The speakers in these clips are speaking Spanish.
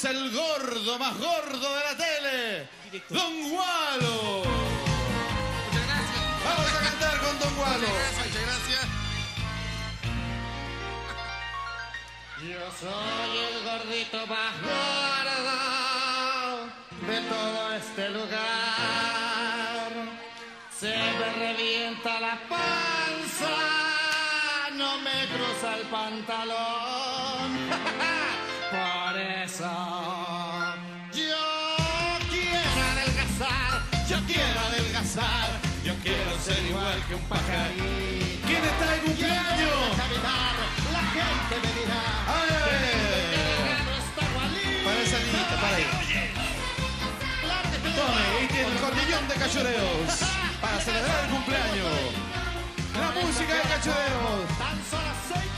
Es el gordo más gordo de la tele. Don Gualo. Muchas gracias. Vamos a cantar con Don Gualo. Muchas gracias, muchas gracias. Yo soy el gordito más gordo de todo este lugar. Se me revienta la panza, no me cruza el pantalón. Que un pajarito. ¿Quién está de cumpleaños? Caminar, la gente me dirá. ¡Ay! "Delgado está igualito". Para esa niñita, para ahí. Tome, ahí tiene el cordillón de cachureos. Para celebrar el cumpleaños. La música de cachureos.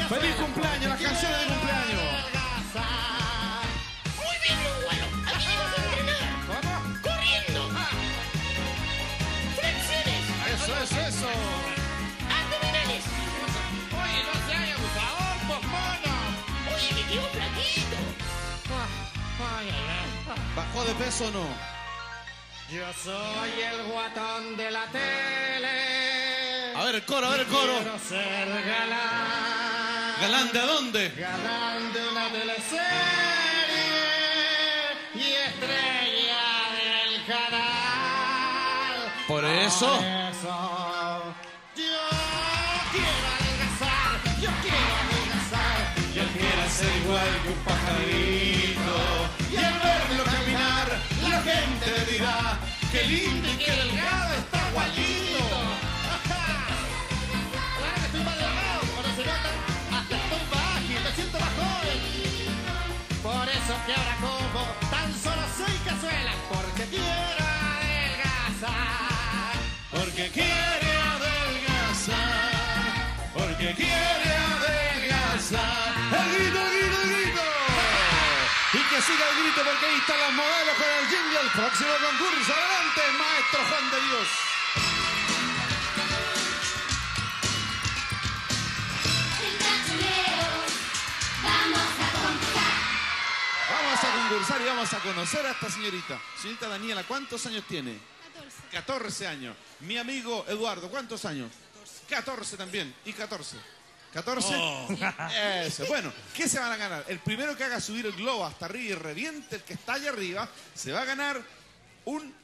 Feliz cumpleaños, las canciones de cumpleaños. Muy bien, ¿Bajó de peso o no? Yo soy el guatón de la tele. A ver el coro, a ver el coro. Quiero ser galán. ¿Galán de dónde? Galán de una teleserie y estrella del canal. Por eso. Por eso yo quiero adelgazar, yo quiero adelgazar, yo quiero ser igual que un pajarito. Que lindo y que delgado está guayito. Claro que estoy más delgado, pero se nota, hasta estoy bajo y me siento más joven. Por eso que ahora como tan solo seis cazuelas, porque quiero adelgazar. Porque quiere adelgazar. Porque quiere siga el grito porque ahí están las modelos con el jingle. El próximo concurso. Adelante, maestro Juan de Dios. Vamos a concursar y vamos a conocer a esta señorita. Señorita Daniela, ¿cuántos años tiene? 14 años. Mi amigo Eduardo, ¿cuántos años? 14 también. ¿Y 14? ¿14? Eso. Bueno, ¿qué se van a ganar? El primero que haga subir el globo hasta arriba y reviente el que está allá arriba, se va a ganar un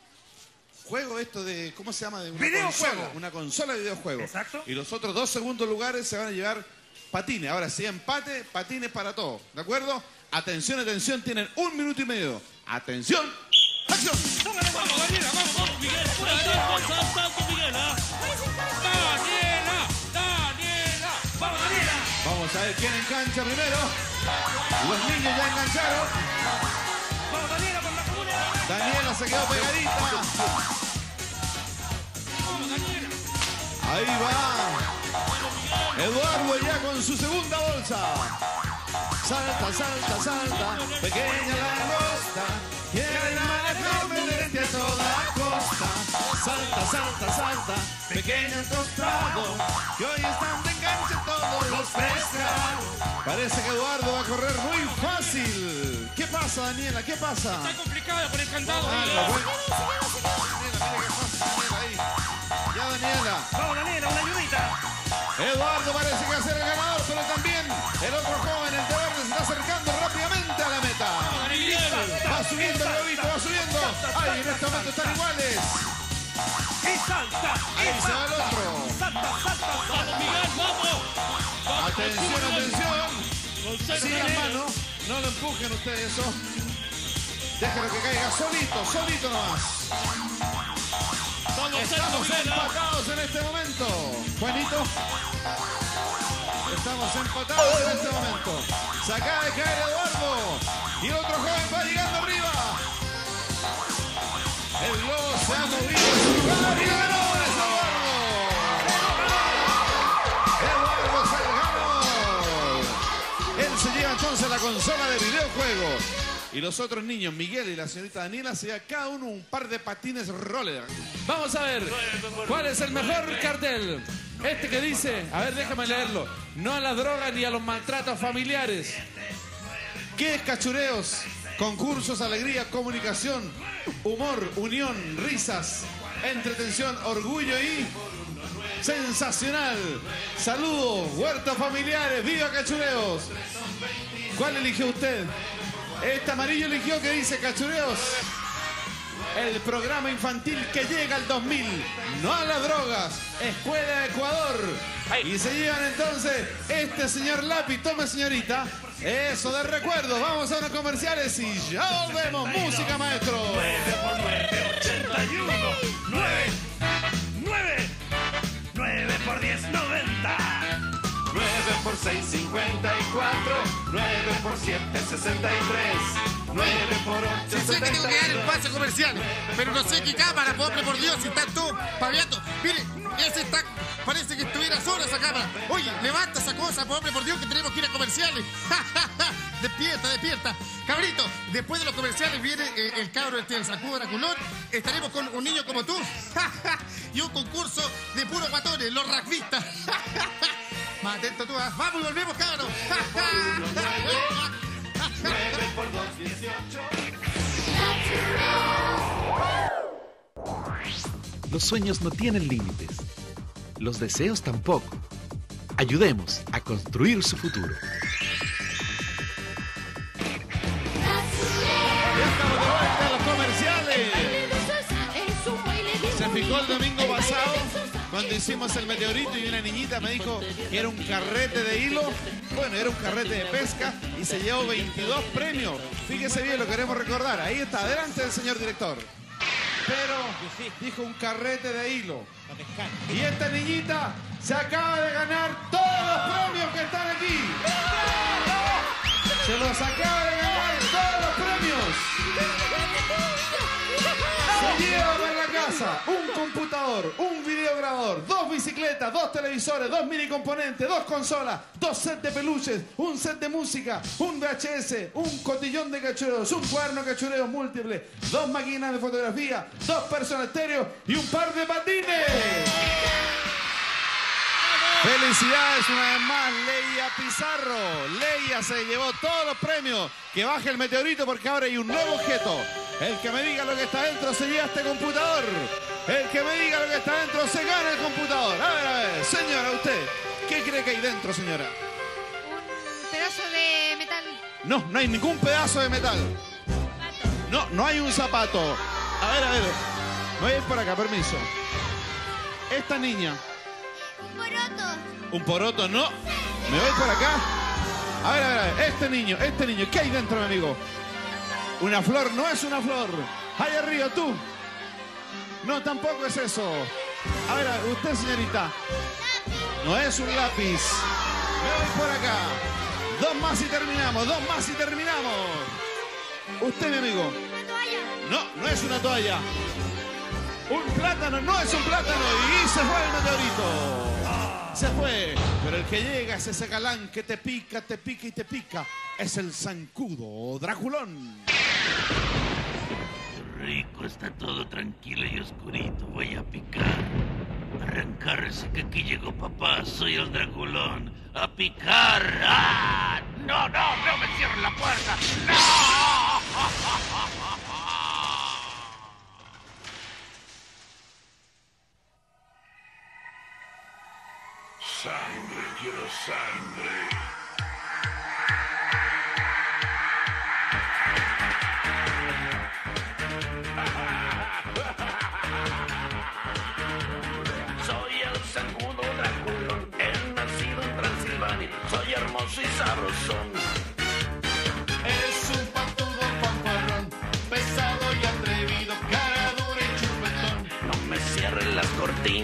juego esto de, ¿cómo se llama? De una Videojuego. consola. Una consola de videojuegos. Exacto. Y los otros dos segundos lugares se van a llevar patines. Ahora, si hay empate, patines para todos. ¿De acuerdo? Atención, atención, tienen un minuto y medio. Atención. ¡Acción! Vamos, Daniela, vamos, vamos, Miguel. Por ahí, vamos, vamos, Miguel, ver quién engancha primero. Los niños ya engancharon. Daniela, se quedó pegadita. Ahí va. Eduardo ya con su segunda bolsa. Salta, salta, salta. Pequeña langosta. Quiere manejarme lente a toda costa. Salta, salta, salta. Pequeño tostado. Que hoy están Parece que Eduardo va a correr muy fácil. ¿Qué pasa, Daniela? ¿Qué pasa? Está complicado por el candado. Lo bueno. Daniela, mira qué fácil, Daniela, ahí. Ya, Daniela. Vamos, Daniela, una ayudita. Eduardo parece que va a ser el ganador, pero también el otro joven, el de verde, se está acercando rápidamente a la meta. Va subiendo el globito, va subiendo. Ay, en este momento están iguales. Y salta. y Ahí se va el salta. otro. Salta, salta, vamos, Miguel, vamos. Atención, atención. Sigan mano. No lo empujen ustedes eso. Déjenlo que caiga solito, solito nomás. Estamos empatados en este momento. Juanito. Estamos empatados en este momento. Se acaba de caer Eduardo. Y otro joven va llegando arriba. El globo se ha movido en entonces la consola de videojuegos. Y los otros niños, Miguel y la señorita Daniela, lleva cada uno un par de patines roller. Vamos a ver, ¿cuál es el mejor cartel? Este que dice, a ver, déjame leerlo. No a la droga ni a los maltratos familiares. ¿Qué es cachureos? Concursos, alegría, comunicación, humor, unión, risas, entretención, orgullo y sensacional. Saludos, huertos familiares, viva cachureos. ¿Cuál eligió usted? Este amarillo eligió que dice cachureos. El programa infantil que llega al 2000. No a las drogas. Escuela de Ecuador. Y se llevan entonces este señor lápiz. Tome, señorita. Eso de recuerdos. Vamos a unos comerciales y ya volvemos. Música, maestro. 9 por 9, 81. 9, 9, 9 por 10, 90. 9 por 6, 54. 9 por 7, 63. 9 por 8, Sí sé que tengo que dar el pase comercial, pero no sé qué cámara, pobre por Dios, si estás tú paviando. Mire, ese está. Parece que estuviera sola esa cámara. Oye, levanta esa cosa, pobre por Dios, que tenemos que ir a comerciales. despierta, despierta. Cabrito, después de los comerciales viene eh, el cabro este del sacudo Draculón. Estaremos con un niño como tú. y un concurso de puros guatones, los rugbyistas. Más atento tú, ¿ah? Vamos y volvemos, cabro. 9 por 2, 18. Los sueños no tienen límites. Los deseos tampoco. Ayudemos a construir su futuro. Ya estamos de vuelta a los comerciales. Se fijó el domingo cuando hicimos el meteorito y una niñita me dijo que era un carrete de hilo. Bueno, era un carrete de pesca y se llevó 22 premios. Fíjese bien, lo queremos recordar. Ahí está, adelante el señor director. Pero dijo un carrete de hilo. Y esta niñita se acaba de ganar todos los premios que están aquí. Se los acaba de ganar todos los premios. Se lleva para la casa un computador, un videograbador, dos bicicletas, dos televisores, dos mini componentes, dos consolas, dos sets de peluches, un set de música, un VHS, un cotillón de cachureos, un cuaderno de cachureos múltiple, dos máquinas de fotografía, dos personas estéreo y un par de patines. Felicidades una vez más, Leia Pizarro. Leia se llevó todos los premios. Que baje el meteorito porque ahora hay un nuevo objeto. El que me diga lo que está dentro se lleva este computador. El que me diga lo que está dentro se gana el computador. A ver, a ver, señora, usted, ¿qué cree que hay dentro, señora? Un pedazo de metal. No, no hay ningún pedazo de metal. No, no hay un zapato. A ver, a ver. Me voy a ir por acá, permiso. Esta niña Un poroto. Un poroto, no. Me voy por acá. A ver, a ver, a ver. Este niño, este niño. ¿Qué hay dentro, mi amigo? Una flor, no es una flor. Ahí arriba, tú. No, tampoco es eso. A ver, usted, señorita. No es un lápiz. Me voy por acá. Dos más y terminamos, dos más y terminamos. Usted, mi amigo. No, no es una toalla. Un plátano, no es un plátano. Y se fue el meteorito. Se fue. Pero el que llega es ese galán que te pica, te pica y te pica. Es el zancudo Draculón. Rico, está todo tranquilo y oscurito. Voy a picar. Arrancarse que aquí llegó papá. Soy el Draculón. A picar. ¡Ah! No, no, no me cierren la puerta. Sangre, quiero sangre.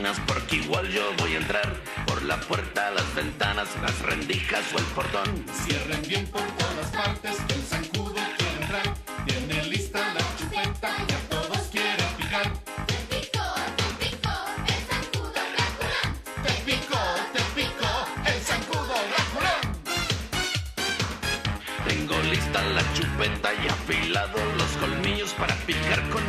Cortinas porque igual yo voy a entrar por la puerta, las ventanas, las rendijas o el portón. Cierren bien por todas partes, el zancudo quiere entrar. Tiene lista la chupeta y a todos quiere picar. Te pico, te pico, el zancudo Draculón. Te pico, te pico, el zancudo Draculón. Tengo lista la chupeta y afilado los colmillos para picar con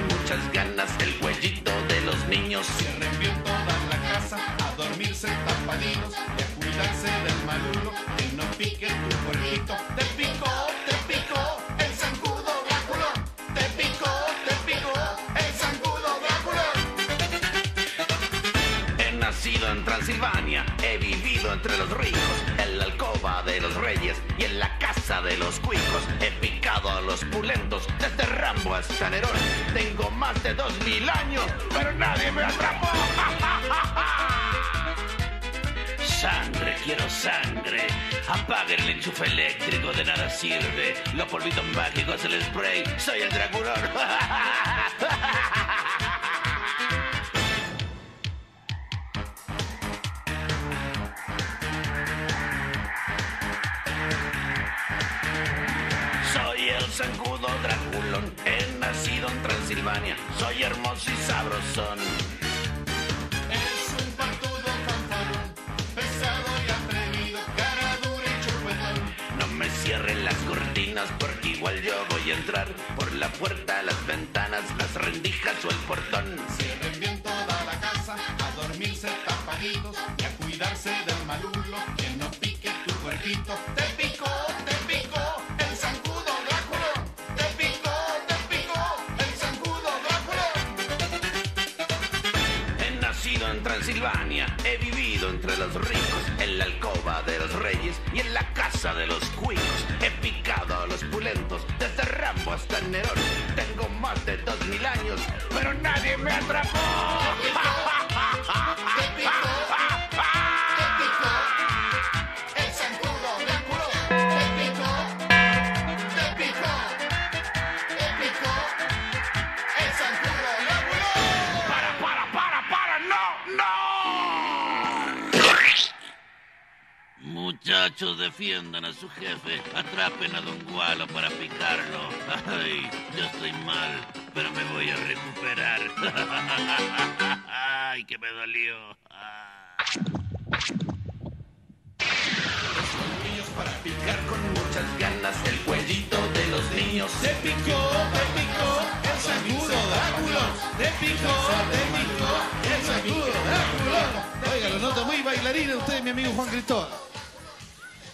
entre los ricos, en la alcoba de los reyes y en la casa de los cuicos. He picado a los pulentos, desde Rambo hasta Nerón. Tengo más de dos mil años, pero nadie me atrapó. Sangre, quiero sangre. Apaguen el enchufe eléctrico, de nada sirve. Los polvitos mágicos, el spray. Soy el Draculón. Transilvania. Soy hermoso y sabrosón. Es un fanfarrón, pesado y atrevido, cara dura y chupetón. No me cierren las cortinas porque igual yo voy a entrar por la puerta, las ventanas, las rendijas o el portón. Cierren bien toda la casa, a dormirse tapaditos y a cuidarse del malulo, que no pique tu cuerpito. Y en la casa de los cuicos. He picado a los pulentos, desde Rambo hasta Nerón. Tengo más de dos mil años, pero nadie me atrapó. Muchachos, defiendan a su jefe. Atrapen a Don Gualo para picarlo. Ay, yo estoy mal, pero me voy a recuperar. Ay, que me dolió. Ah. niños para picar con muchas ganas el cuellito de los niños. Te picó, te picó el zancudo Drácula. Te picó, te picó el zancudo Drácula. Oiga, lo noto muy bailarina usted, mi amigo Juan Cristóbal.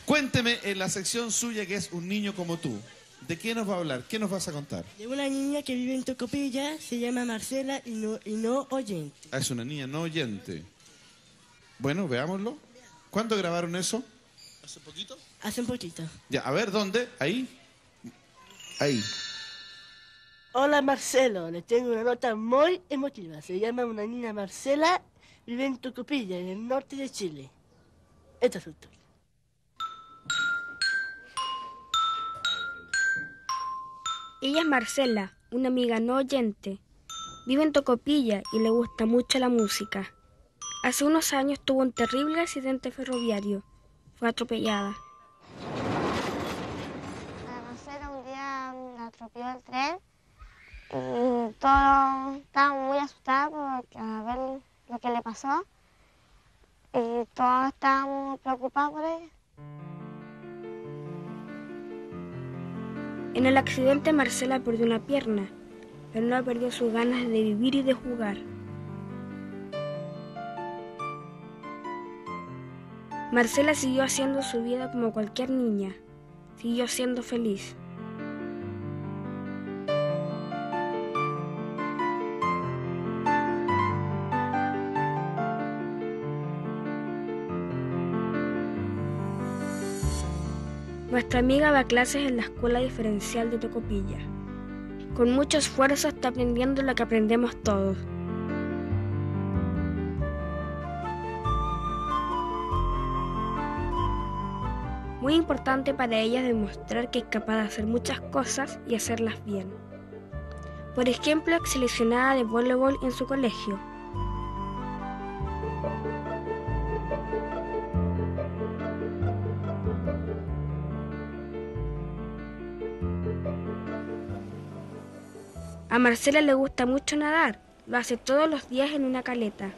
Cuénteme en la sección suya que es un niño como tú. ¿De qué nos va a hablar? ¿Qué nos vas a contar? De una niña que vive en Tocopilla, se llama Marcela y no, y no oyente. Ah, es una niña no oyente. Bueno, veámoslo. ¿Cuándo grabaron eso? Hace un poquito. Ya, a ver, ¿dónde? Ahí. Ahí. Hola Marcelo, le tengo una nota muy emotiva. Se llama una niña Marcela, vive en Tocopilla, en el norte de Chile. Esto es todo. Ella es Marcela, una amiga no oyente. Vive en Tocopilla y le gusta mucho la música. Hace unos años tuvo un terrible accidente ferroviario. Fue atropellada. A Marcela un día atropelló el tren y todos estaban muy asustados porque a ver lo que le pasó y todos estábamos preocupados por ella. En el accidente Marcela perdió una pierna, pero no perdió sus ganas de vivir y de jugar. Marcela siguió haciendo su vida como cualquier niña. Siguió siendo feliz. Nuestra amiga va a clases en la escuela diferencial de Tocopilla. Con mucho esfuerzo está aprendiendo lo que aprendemos todos. Muy importante para ella demostrar que es capaz de hacer muchas cosas y hacerlas bien. Por ejemplo, seleccionada de voleibol en su colegio. A Marcela le gusta mucho nadar. Lo hace todos los días en una caleta.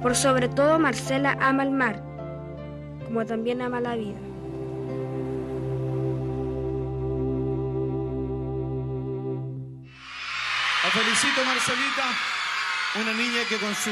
Por sobre todo, Marcela ama el mar, como también ama la vida. Felicito, Marcelita. Una niña que con su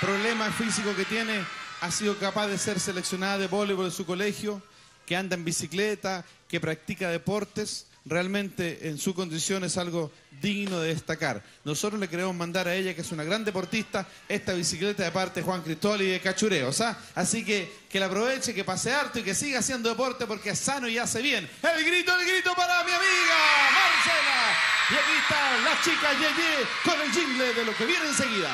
problema físico que tiene, ha sido capaz de ser seleccionada de voleibol en su colegio, que anda en bicicleta, que practica deportes. Realmente en su condición es algo digno de destacar. Nosotros le queremos mandar a ella, que es una gran deportista, esta bicicleta de parte de Juan Cristóbal y de Cachureos. ¿ah? Así que que la aproveche, que pase harto y que siga haciendo deporte porque es sano y hace bien. El grito, el grito para mi amiga Marcela. Y aquí está la chica Yeye con el jingle de lo que viene enseguida.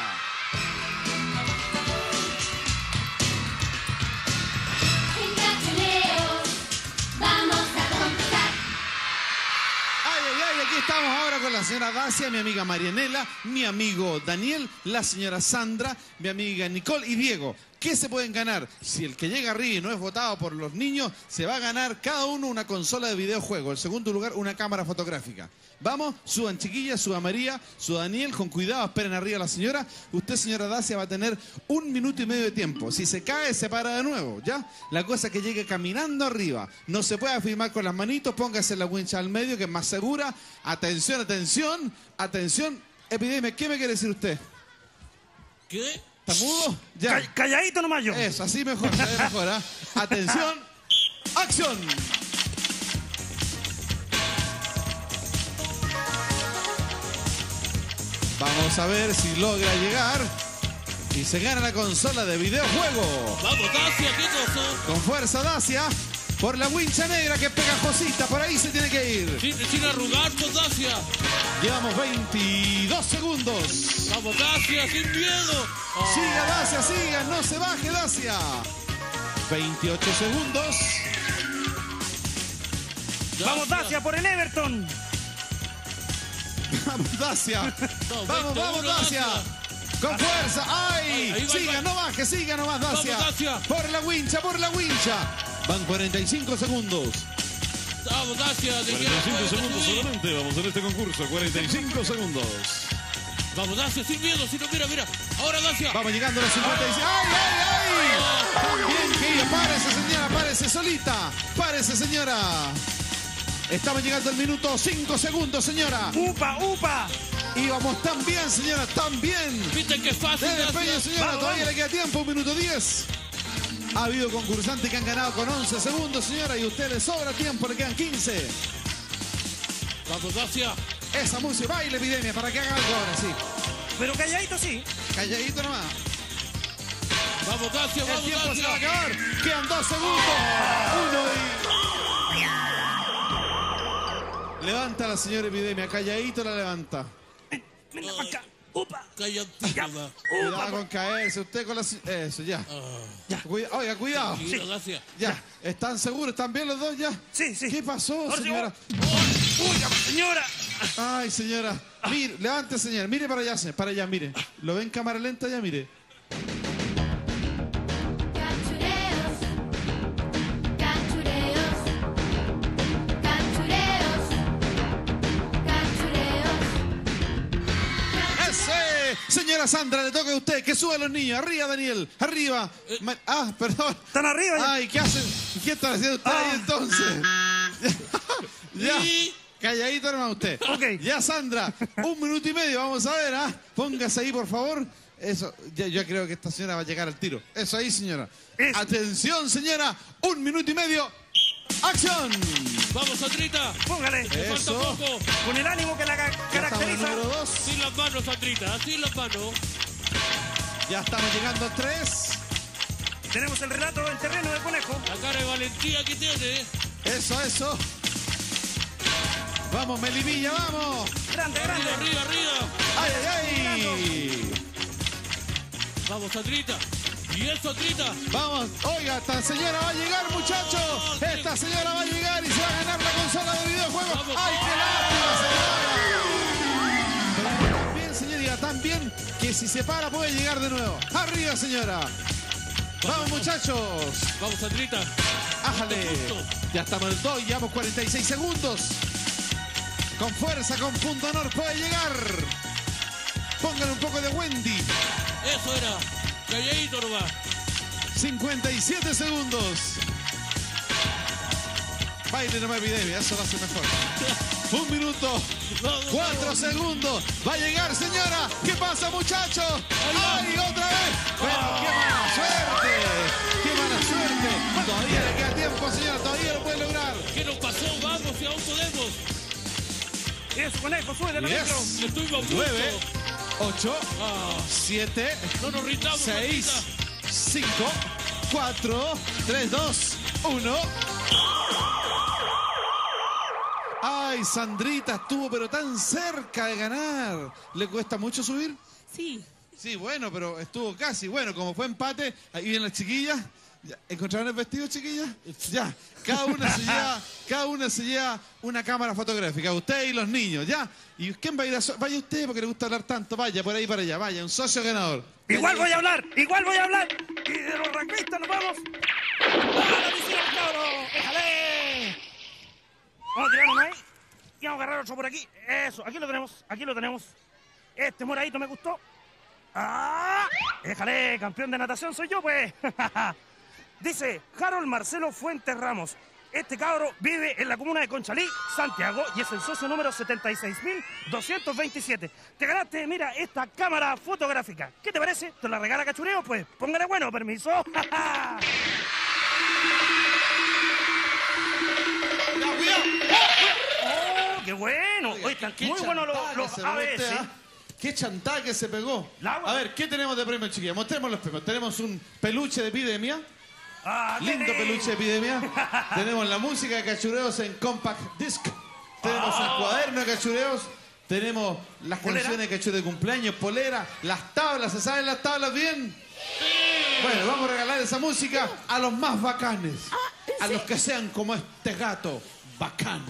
En vamos a conquistar. Ay, ay, ay, aquí estamos ahora con la señora Dacia, mi amiga Marianela, mi amigo Daniel, la señora Sandra, mi amiga Nicole y Diego. ¿Qué se pueden ganar? Si el que llega arriba y no es votado por los niños, se va a ganar cada uno una consola de videojuego. En segundo lugar, una cámara fotográfica. Vamos, suban chiquillas, suba María, suba Daniel, con cuidado, esperen arriba a la señora. Usted, señora Dacia, va a tener un minuto y medio de tiempo. Si se cae, se para de nuevo, ¿ya? La cosa es que llegue caminando arriba. No se puede afirmar con las manitos, póngase la wincha al medio, que es más segura. Atención, atención, atención. Epidemia, ¿qué me quiere decir usted? ¿Qué? ¿Está mudo? Ya. Ca- calladito nomás yo. Eso, así mejor, se ve mejor, ¿ah? Atención, acción. Vamos a ver si logra llegar y se gana la consola de videojuego. Vamos, Dacia, ¿qué cosa? Con fuerza Dacia, por la wincha negra que es pegajosita, por ahí se tiene que ir. Sin, sin arrugar, pues, Dacia. Llevamos 22 segundos. Vamos, Dacia, sin miedo. Ah, Siga Dacia, siga, no se baje Dacia. 28 segundos. Vamos, Dacia, por el Everton. Vamos, Dacia. No, Vamos, 21, vamos, Dacia. Con fuerza. ¡Ay! Ahí va, ahí siga, va. no baje, siga nomás, Dacia. Vamos, Dacia. Por la wincha, por la wincha. Van 45 segundos. Vamos, Dacia. de que la 45 puedes segundos solamente. Vamos en este concurso. 45 segundos. Vamos, Dacia, sin miedo. Si no, mira, mira. Ahora, Dacia. Vamos llegando a los 56. ¡Ay, ay, ay! También que ella. Párese, señora, párese solita. Párese, señora. Estamos llegando al minuto 5 segundos, señora. ¡Upa, upa! Y vamos tan bien, señora, tan bien. Viste que fácil, Dacia. señora, Vamos, todavía vamos. le queda tiempo, un minuto 10. Ha habido concursantes que han ganado con 11 segundos, señora, y a usted le sobra tiempo, le quedan 15. Vamos, Dacia. Esa música, baile epidemia, para que haga algo ahora, sí. Pero calladito sí. Calladito nomás. Vamos, Dacia, El vamos, tiempo se va a Dacia. acabar. Quedan dos segundos. Uno y... Levanta la señora epidemia, calladito la levanta. Venga para acá. ¡Upa! Calladito, Ya. va. Cuidado con caerse, usted con la... Eso, ya. Ya. Cuida- Oiga, cuidado. Tranquilo, Dacia. Ya, ¿están seguros? ¿Están bien los dos ya? Sí, sí. ¿Qué pasó, Ahora sí, señora? ¡Uy, señora! Ay, señora. Mire, levante, señora. Mire para allá, señor. Para allá, mire. ¿Lo ven en cámara lenta ya? Mire. Sandra, le toca a usted. Que suba a los niños. Arriba, Daniel. Arriba. Ma- Ah, perdón. Están arriba ya. Ay, ¿qué hacen? ¿Qué están haciendo usted ahí Ah. entonces? ya. Y- Calladito nomás usted. Ok. Ya, Sandra. Un minuto y medio. Vamos a ver, ¿ah? Póngase ahí, por favor. Eso. Ya, yo creo que esta señora va a llegar al tiro. Eso ahí, señora. Eso. Atención, señora. Un minuto y medio. ¡Acción! Vamos, Sandrita. Póngale. Te falta Eso. poco. Con el ánimo que la ca- caracteriza. Sin las manos, Sandrita. Sin las manos. Ya estamos llegando a tres. Tenemos el relato del terreno del conejo. La cara de valentía que tiene. Eso, eso. Vamos, Melivilla, vamos. Grande, Arriba, grande. arriba, arriba. ¡Ay, ay, ay! Vamos, Sandrita. Y eso, Sandrita. Vamos, oiga, esta señora va a llegar, muchachos. Esta señora va a llegar y se va a ganar la consola de videojuegos. Vamos. ¡Ay, qué lástima, señora! Pero también, señorita, tan bien que si se para puede llegar de nuevo. ¡Arriba, señora! Vamos, muchachos. Vamos, Sandrita. ¡Ájale! Ya estamos en el 2, llevamos 46 segundos. Con fuerza, con punto honor puede llegar. Pónganle un poco de Wendy. Eso era. Calladito nomás. 57 segundos. Baile nomás, Epidemia, eso lo hace mejor. Un minuto, cuatro segundos. Va a llegar, señora. ¿Qué pasa, muchachos? ¡Ay, otra vez! Pero ah. qué mala suerte. ¡Qué mala suerte! Todavía le queda tiempo, señora. Todavía lo puede lograr. ¿Qué nos pasó? Vamos, si aún podemos. Eso, conejo, suele, yes. Estoy Nueve rindamos, 6, 5, 4, 3, 2, 1. Ay, Sandrita estuvo pero tan cerca de ganar. ¿Le cuesta mucho subir? Sí. Sí, bueno, pero estuvo casi. Bueno, como fue empate, ahí vienen las chiquillas. Ya, ¿Encontraron el vestido, chiquillas? Ya. Cada una se lleva, cada una se lleva una cámara fotográfica. Usted y los niños, ¿ya? ¿Y quién va a ir a so- Vaya usted porque le gusta hablar tanto. Vaya, por ahí para allá. Vaya, un socio ganador. Igual voy a hablar, igual voy a hablar. Y de los rugbyistas nos vamos. ¡A la piscina, cabros! ¡Déjale! Vamos a tirar uno ahí. Y vamos a agarrar otro por aquí. Eso, aquí lo tenemos, aquí lo tenemos. Este moradito me gustó. ¡Ah! Déjale, campeón de natación soy yo, pues. Dice Harold Marcelo Fuentes Ramos. Este cabro vive en la comuna de Conchalí, Santiago, y es el socio número 76.227. Te ganaste, mira, esta cámara fotográfica. ¿Qué te parece? ¿Te la regala Cachureo? Pues póngale bueno, permiso. ¡Oh, qué bueno! Oye, están Qué muy buenos los, los ABS. usted, ¿ah? Qué chantaje que se pegó. A ver, ¿qué tenemos de premio, chiquilla? Mostremos los premios. Tenemos un peluche de epidemia. Ah, Lindo peluche de epidemia. tenemos la música de cachureos en compact disc. Tenemos Ah. un cuaderno de cachureos. Tenemos las ¿Polera? canciones de cachureo de cumpleaños, polera, las tablas. ¿Se saben las tablas bien? Bueno, vamos a regalar esa música a los más bacanes. A los que sean como este gato bacán.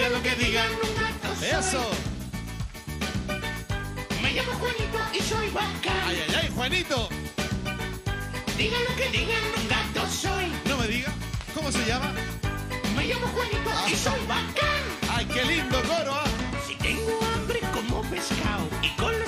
Digan lo que digan. Eso. Me llamo Juanito y soy bacán. Ay, ay, ay, Juanito. Digan lo que digan, un gato soy. No me diga. ¿Cómo se llama? Me llamo Juanito y soy bacán. Ay, qué lindo coro, ¿ah? Si tengo hambre como pescado y con la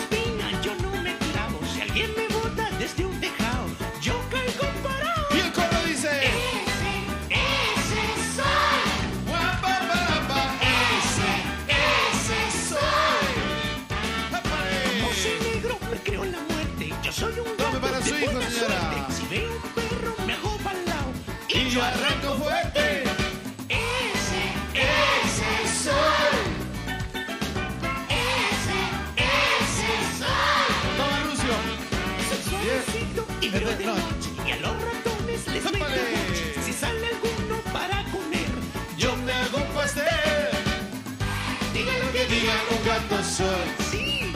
soy. Sí.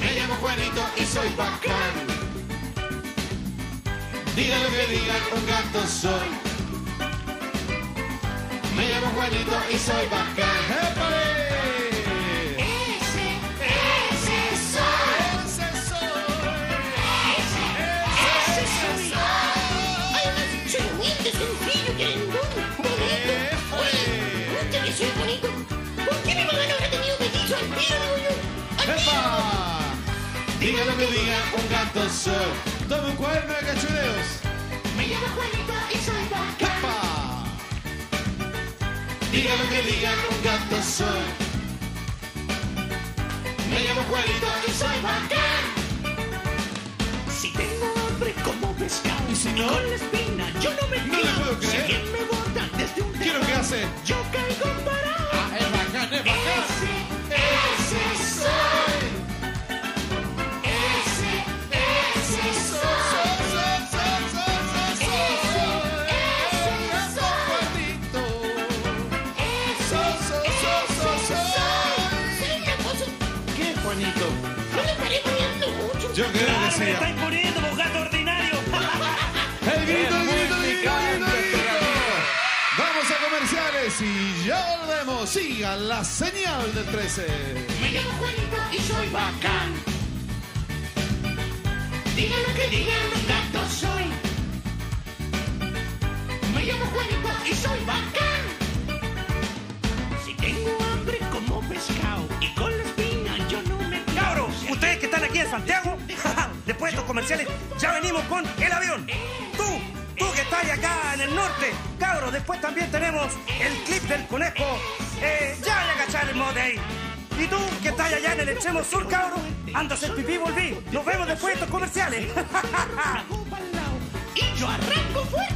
Me llamo Juanito y soy bacán. Digan lo que digan, un gato soy. Me llamo Juanito y soy bacán. ¡Épale! Soy. Toma un cuaderno de cachureos. Me llamo Juanito y soy bacán. ¡Epa! Digan lo que digan, un gato soy. Me llamo Juanito y soy bacán. Si tengo hambre como pescado ¿Y si no? con la espina yo no me No le puedo Si creer. alguien me bota desde un ¿Qué es lo que hace? Yo caigo parado. Ah, es bacán, es bacán. Creo que Claro, sí. me está imponiendo, vos gato ordinario. El grito, el grito, el grito, el grito, el grito. Vamos a comerciales y ya volvemos. Sigan la señal del 13. Me llamo Juanito y soy bacán. Digan lo que digan, un gato soy. Me llamo Juanito y soy bacán. Si tengo hambre como pescado y con la espina yo no me Cabros, ustedes que están aquí en Santiago, comerciales, ya venimos con el avión. Tú, tú que estáis acá en el norte, cabros, después también tenemos el clip del conejo. Eh, ya a cachar el mote ahí. Y tú, que estás allá en el extremo sur, cabro, anda a hacer pipí, volví. Nos vemos después de estos comerciales. Y yo arranco fuerte.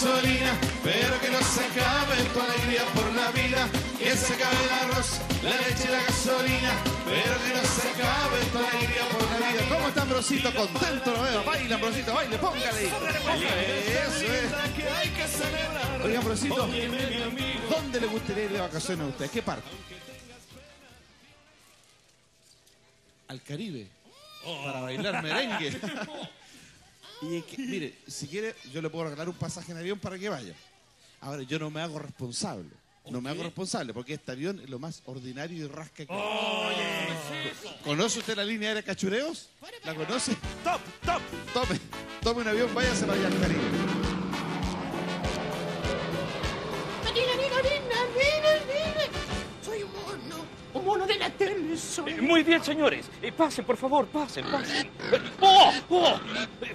Gasolina, pero que no se acabe tu alegría por la vida. Que se acabe el arroz, la leche y la gasolina, pero que no se acabe tu alegría por la vida. ¿Cómo está Ambrosito? Contento lo veo. Baila, Ambrosito, baile, póngale. Eso es. Oiga, Ambrosito, ¿dónde le gustaría ir de vacaciones a usted? ¿Qué parte? Al Caribe. Para bailar merengue. Y es que, mire, si quiere, yo le puedo regalar un pasaje en avión para que vaya. Ahora, yo no me hago responsable. No me hago responsable porque este avión es lo más ordinario y rasca que hay. ¿Conoce usted la línea aérea Cachureos? ¿La conoce? Top, top. Tome, tome un avión, váyase para allá al Caribe. Mono de la tele soy. Eh, Muy bien, señores. Eh, pasen, por favor, pasen, pasen. Eh, ¡Oh! ¡Oh! Eh,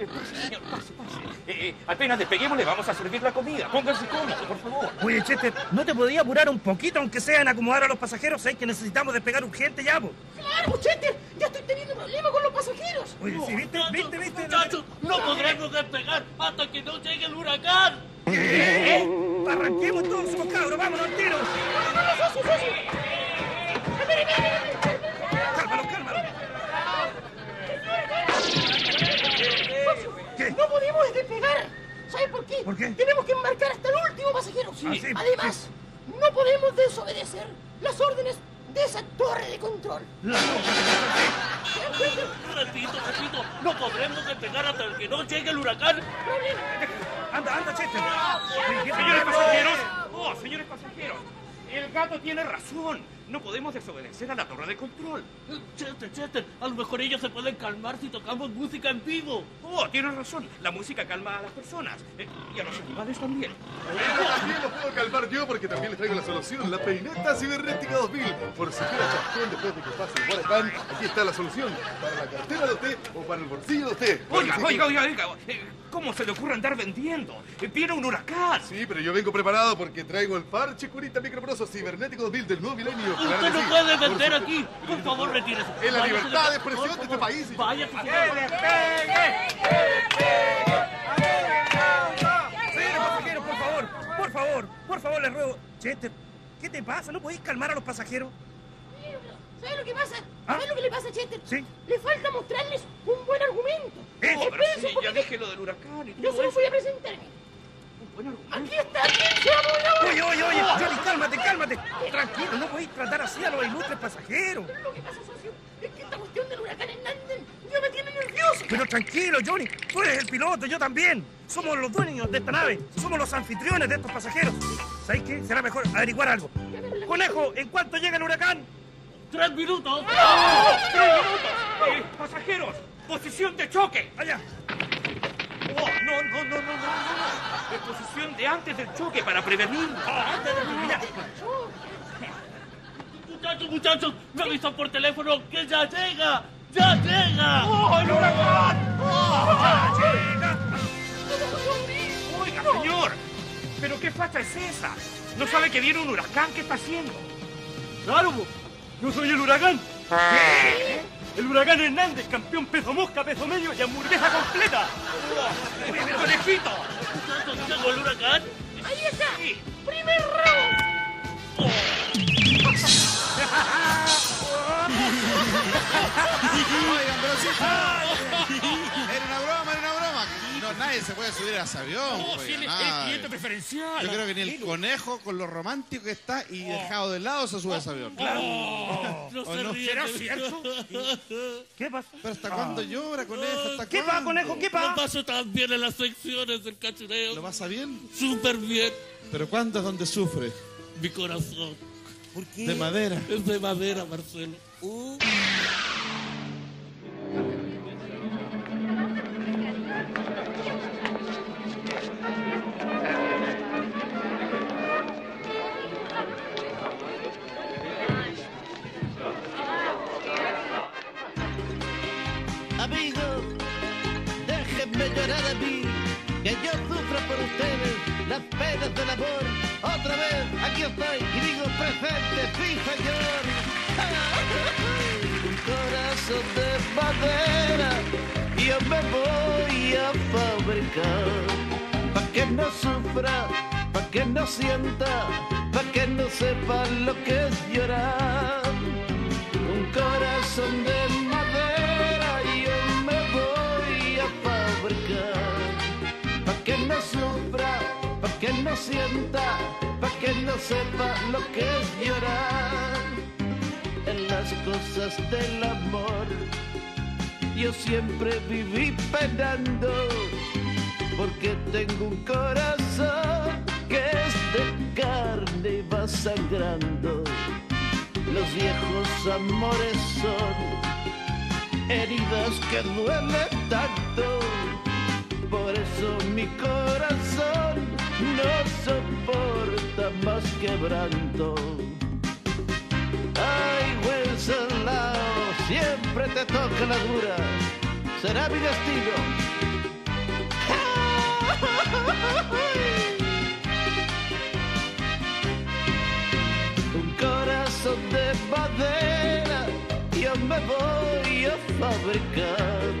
eh, pase, señor, pase, pase. Eh, eh, apenas despeguemos, le vamos a servir la comida. Pónganse cómodos, por favor. Oye, Chester, ¿no te podía apurar un poquito, aunque sea en acomodar a los pasajeros? Sé que necesitamos despegar urgente ya, po. Claro, Chester, ya estoy teniendo problemas con los pasajeros. Oye, sí, ¿viste? ¿Viste? ¿Viste? Muchachos, no podremos despegar hasta que no llegue el huracán. ¿Eh? Arranquemos todos, pues, cabros, vámonos al tiro. Cálmalo, cálmalo. ¿Qué? No podemos despegar. ¿Sabes por qué? ¿Por qué? Tenemos que embarcar hasta el último pasajero. Ah, sí, Además, no podemos desobedecer las órdenes de esa torre de control. Repito, repito, no podremos despegar hasta que no llegue el huracán. Anda, anda, ¿qué Señores pasajeros, oh, señores pasajeros, el gato tiene razón. No podemos desobedecer a la torre de control. Chester, Chester, a lo mejor ellos se pueden calmar si tocamos música en vivo. Oh, tienes razón. La música calma a las personas eh, y a los animales también. También lo puedo calmar yo porque también les traigo la solución, la peineta cibernética 2000. Por si quiere chascón después de que pase el huracán, aquí está la solución. Para la cartera de usted o para el bolsillo de usted. Oiga, oiga, oiga, oiga. eh, ¿Cómo se le ocurre andar vendiendo? Eh, Viene un huracán. Sí, pero yo vengo preparado porque traigo el parche curita microproso cibernético 2000 del nuevo milenio. Claro Usted que no sí. puede vender aquí. Por favor, retírese. Es la libertad de- expresión de este país. Vaya, Señores pasajeros, por favor, por favor, por favor, les ruego. Chester, ¿qué te pasa? ¿No podéis calmar a los pasajeros? ¿Sabes lo que pasa? ¿Ah? ¿Sabes lo que le pasa a Chester? Sí. Le falta mostrarles un buen argumento. ¿Eh? Oh, pero sí, un ya dije lo del huracán y Yo todo se lo eso. voy a presentar. Bueno, Aquí está, ¿quién? Oye, oye, oye, Johnny, cálmate, cálmate. Tranquilo, no podéis tratar así a los ilustres pasajeros. Lo que pasa, socio, es que esta cuestión del huracán Hernández ya me tiene nervioso. Pero tranquilo, Johnny, tú eres el piloto, yo también. Somos los dueños de esta nave, somos los anfitriones de estos pasajeros. ¿Sabes qué? Será mejor averiguar algo. Conejo, ¿en cuánto llega el huracán? ¡Tres minutos! ¡Oh! ¡Tres minutos! Eh, pasajeros, posición de choque. Allá. Oh, no, no, no, no, no, no. no. En posición de antes del choque para prevenir. Ah, antes de- ya. Muchachos, muchachos, me avisan por teléfono que ya llega. ¡Ya llega! ¡Oh, el huracán! ¡Ah, chica! Oiga, señor, ¿pero qué facha es esa? ¿No sabe que viene un huracán? ¿Qué está haciendo? ¡Claro! ¡Yo soy el huracán! ¿Qué? ¡El huracán Hernández, campeón peso mosca, peso medio y hamburguesa completa! Conejito. Muchachos, ¿llegó el huracán? Ahí está. Sí. Primer round. Oigan, pero sí. Era una broma, era una broma. No, nadie se puede subir a ese avión. ¡Oh, pues, el, el nadie. cliente preferencial! Yo creo que ni el conejo, con lo romántico que está y dejado de lado, se sube a ese avión. Oh, no ¿O se no? ¿Será cierto? ¿Qué pasa? Pero ¿hasta cuándo llora, conejo? ¿Hasta ¿Qué pasa, conejo? ¿Qué Lo pasa? paso tan bien en las secciones del cachureo. ¿Lo pasa bien? Súper bien. ¿Pero cuándo es donde sufre? Mi corazón ¿Por qué? De madera. es de madera, Marcelo. Amigos, Un corazón de madera, yo me voy a fabricar, pa' que no sufra, pa' que no sienta, pa' que no sepa lo que es llorar. Un corazón de madera, yo me voy a fabricar, pa' que no sufra, que no sienta, pa' que no sepa lo que es llorar. En las cosas del amor, yo siempre viví penando, porque tengo un corazón que es de carne y va sangrando. Los viejos amores son heridas que duelen tanto. Por eso mi corazón no soporta más quebranto. Ay, Wenceslao, siempre te toca la dura. Será mi destino. Un corazón de madera, yo me voy a fabricar.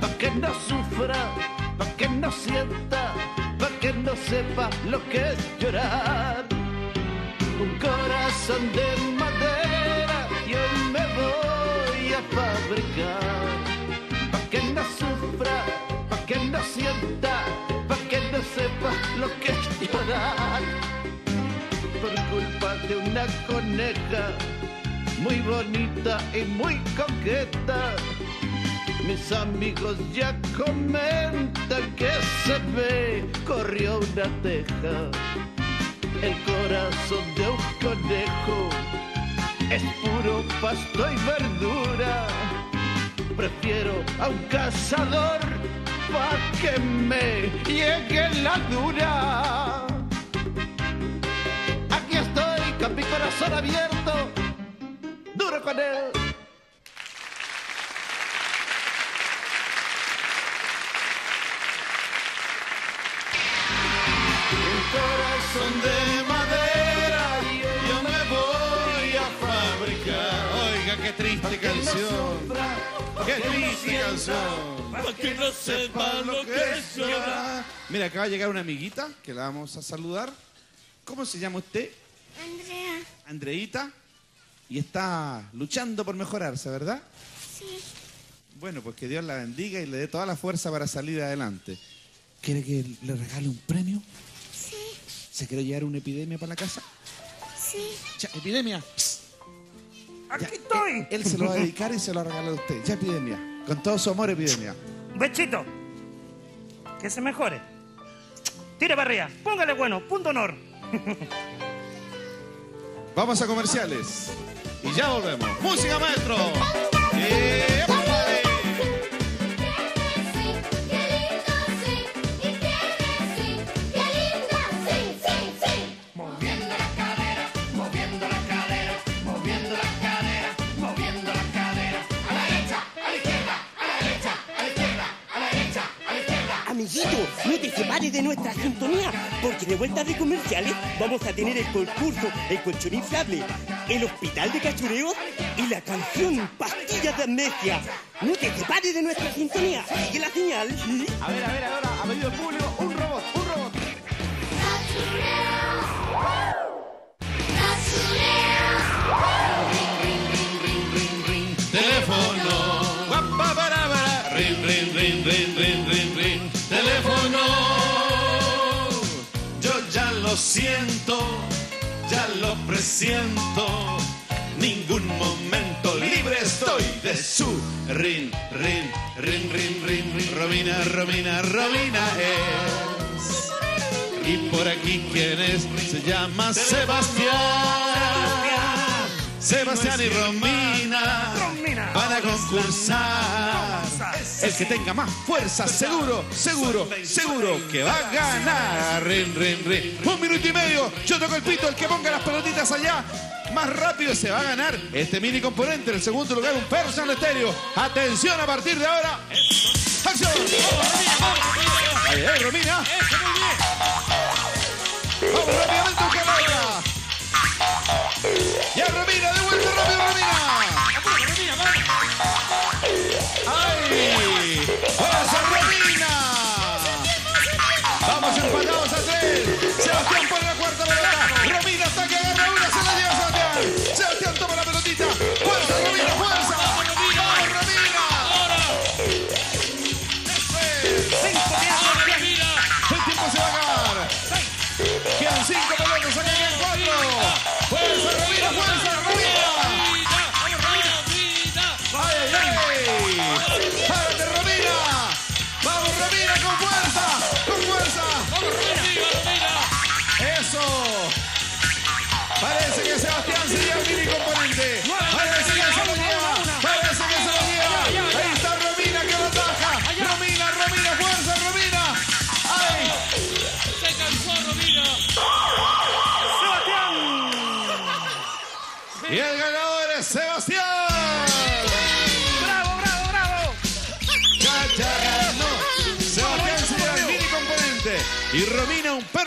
Pa' que no sufra, pa' que no sienta, sepa lo que es llorar. Un corazón de madera, yo me voy a fabricar. Pa' que no sufra, pa' que no sienta, pa' que no sepa lo que es llorar por culpa de una coneja muy bonita y muy coqueta. Mis amigos ya comentan que se ve corrió una teja. El corazón de un conejo es puro pasto y verdura. Prefiero a un cazador pa' que me llegue la dura. Aquí estoy con mi corazón abierto, duro con él. Corazón de madera, yo me voy a fabricar. Oiga, qué triste canción. Qué triste canción. Para que no sepa lo que es llorar. Mira, acaba de llegar una amiguita que la vamos a saludar. ¿Cómo se llama usted? Andrea. Andreita. Y está luchando por mejorarse, ¿verdad? Sí. Bueno, pues que Dios la bendiga y le dé toda la fuerza para salir adelante. ¿Quiere que le regale un premio? ¿Se quiere llevar una epidemia para la casa? Sí. Ya, epidemia. Aquí estoy. Él, él se lo va a dedicar y se lo va a regalar a usted. Ya, epidemia. Con todo su amor, epidemia. Bechito. Que se mejore. Tire para arriba. Póngale bueno. Punto honor. Vamos a comerciales. Y ya volvemos. ¡Música, maestro! Moviendo no te separes de nuestra sintonía, porque de vuelta de comerciales vamos a tener el concurso El colchón inflable, el hospital de cachureo y la canción Pastillas de amnesia. No te separes de nuestra sintonía, sigue la señal. A ver, a ver, ahora, a pedido del público, un robot, un robot. Teléfono. Lo siento, ya lo presiento. Ningún momento libre estoy de su rin, rin, rin, rin, rin, rin. Romina, Romina, Romina es. Y por aquí, ¿quién es? Se llama Sebastián. Sebastián y Romina van a concursar. El que tenga más fuerza, seguro, seguro, seguro que va a ganar. Un minuto y medio. Yo toco el pito. El que ponga las pelotitas allá. Más rápido se va a ganar este mini componente. En el segundo lugar, un personal estéreo. Atención a partir de ahora. ¡Acción! Ahí, Romina. Vamos rápidamente Ya, Romina, de vuelta rápido, Romina. ¡Ay! ¡Fuerza, Romina! Vamos empatados a tres. Sebastián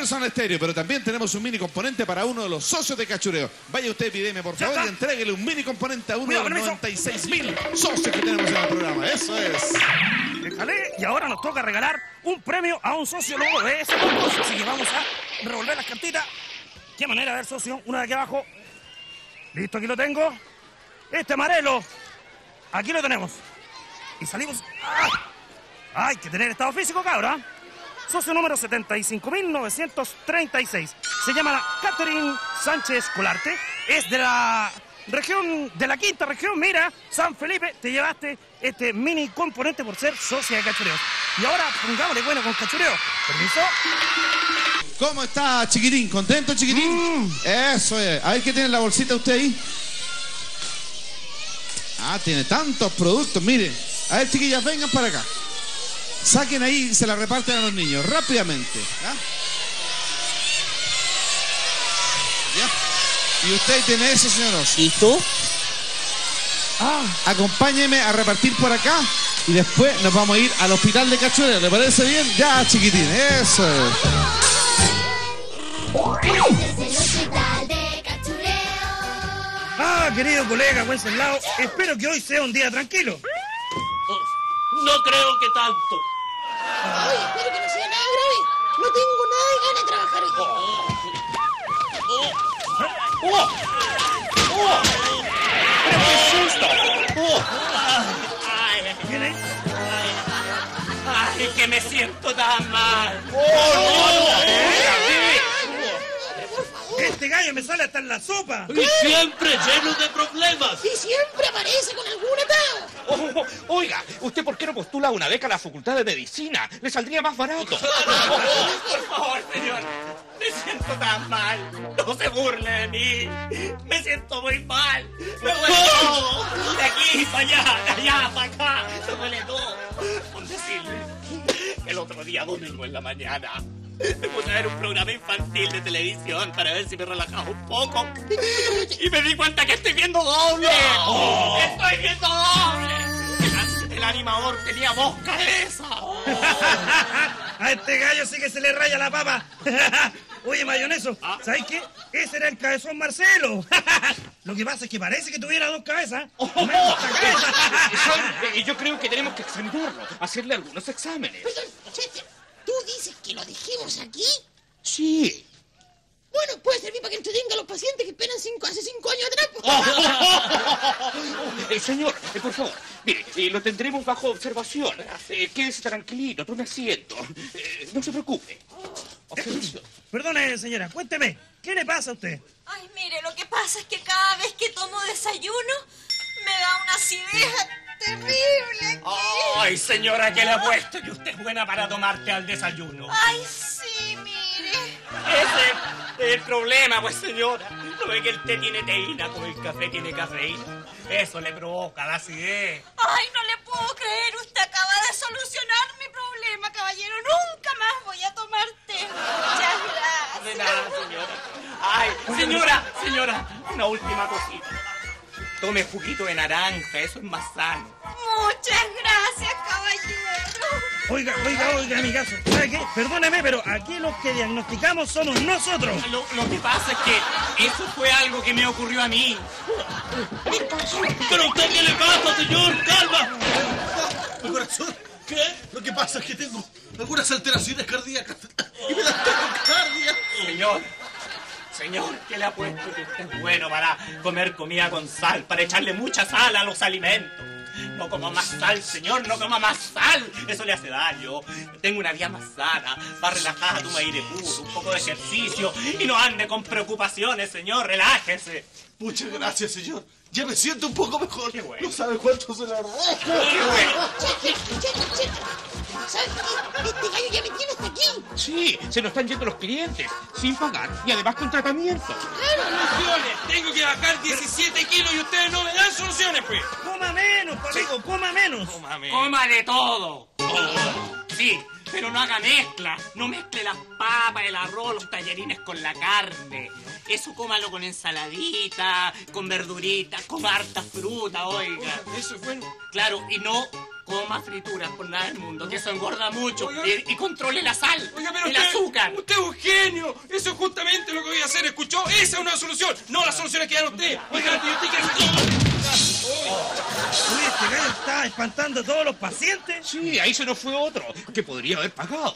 Un personal estéreo. Pero también tenemos un mini componente para uno de los socios de Cachureo. Vaya usted, pídeme por favor, y entréguele un mini componente a uno Cuidado, de los permiso. 96 mil socios que tenemos en el programa. Eso es. Déjale, y ahora nos toca regalar un premio a un socio nuevo de ese concurso. Así que vamos a revolver las cartitas. ¿Qué manera de ver, socio? Una de aquí abajo. Listo, aquí lo tengo. Este amarelo. Aquí lo tenemos. Y salimos. ¡Ah! Hay que tener estado físico, cabra. Socio número 75.936. Se llama Catherine Sánchez Colarte. Es de la región, de la quinta región. Mira, San Felipe, te llevaste este mini componente por ser socia de Cachureo. Y ahora pongámosle bueno con Cachureo. Permiso. ¿Cómo está, chiquitín? ¿Contento, chiquitín? Eso es. A ver qué tiene en la bolsita usted ahí. Ah, tiene tantos productos. Mire. A ver, chiquillas, vengan para acá. Saquen ahí y se la reparten a los niños. Rápidamente. ¿ya? ¿Ya? Y usted tiene eso, señoros. ¿Y tú? Ah, acompáñeme a repartir por acá y después nos vamos a ir al hospital de Cachureo. ¿Le parece bien? Ya, chiquitín. Eso es. Ah, querido colega Wenceslao, espero que hoy sea un día tranquilo. No creo que tanto. Ay, espero que no sea nada grave. No tengo nada de ganas de trabajar Ay, Ay, que me siento tan mal. Este gallo me sale hasta en la sopa. Y siempre lleno de problemas. Y siempre aparece con algún atado. Oh, oiga, ¿usted por qué no postula una beca a la Facultad de Medicina? Le saldría más barato. Por favor, señor. Me siento tan mal. No se burle de mí. Me siento muy mal. Me duele todo. De aquí para allá, de allá para acá. Me duele todo. Con decirle que el otro día, domingo en la mañana, me puse a ver un programa infantil de televisión para ver si me relajaba un poco. Y me di cuenta que estoy viendo doble. ¡Estoy viendo doble! El, el animador tenía dos cabezas. A este gallo sí que se le raya la papa. Oye, mayoneso, ¿sabes qué? Ese era el cabezón Marcelo. Lo que pasa es que parece que tuviera dos cabezas. Esta cabeza. Y yo creo que tenemos que extenderlo, hacerle algunos exámenes. ¿Tú dices que lo dejemos aquí? Sí. Bueno, puede servir para que entretenga a los pacientes que esperan cinco, hace cinco años atrás. Eh, señor, eh, por favor, mire, eh, lo tendremos bajo observación. Eh, quédese tranquilito, tome asiento. Eh, no se preocupe. Observación. Perdone, señora, cuénteme, ¿qué le pasa a usted? Ay, mire, lo que pasa es que cada vez que tomo desayuno me da una acidez terrible aquí. Ay, señora, que le apuesto que usted es buena para tomarte al desayuno. Ay, sí, mire. Ese es el problema, pues, señora. No ve que el té tiene teína como el café tiene cafeína. Eso le provoca la acidez. Ay, no le puedo creer. Usted acaba de solucionar mi problema, caballero. Nunca más voy a tomar té. Muchas gracias. De nada, señora. Ay, señora, señora, una última cosita. Tome juguito de naranja, eso es más sano. Muchas gracias, caballero. Oiga, oiga, oiga, amigazo. ¿Sabe qué? Perdóneme, pero aquí los que diagnosticamos somos nosotros. Lo, lo que pasa es que eso fue algo que me ocurrió a mí. ¿Pero a usted qué le pasa, señor? ¡Calma! Mi corazón. ¿Qué? Lo que pasa es que tengo algunas alteraciones cardíacas. Y me da taquicardia. Señor, señor, ¿qué le ha puesto que usted es bueno para comer comida con sal, para echarle mucha sal a los alimentos? No coma más sal, señor, no coma más sal. Eso le hace daño. Tengo una vida más sana. Va relajada, toma aire puro, un poco de ejercicio. Y no ande con preocupaciones, señor. Relájese. Muchas gracias, señor. Ya me siento un poco mejor. Qué bueno. No sabe cuánto se lo agradezco. Qué bueno. Cheque, cheque, cheque. ¿Sabes qué? Este gallo ya me tiene hasta aquí. Sí, se nos están yendo los clientes. Sin pagar y además con tratamiento. ¡Soluciones! Tengo que bajar 17 kilos y ustedes no me dan soluciones, pues. Coma menos, amigo, coma menos. Coma de todo. Sí, pero no haga mezcla. No mezcle las papas, el arroz, los tallarines con la carne. Eso cómalo con ensaladita, con verdurita, con harta fruta, oiga. Eso es bueno. Claro, y no coma frituras por nada del mundo, que eso engorda mucho. Oiga. Y, y controle la sal, Oiga, pero el usted, azúcar. usted es un genio. Eso es justamente lo que voy a hacer. ¿Escuchó? Esa es una solución. No las soluciones que dan usted. Oiga. Oye, este gallo está espantando a todos los pacientes. Sí, ahí se nos fue otro, que podría haber pagado.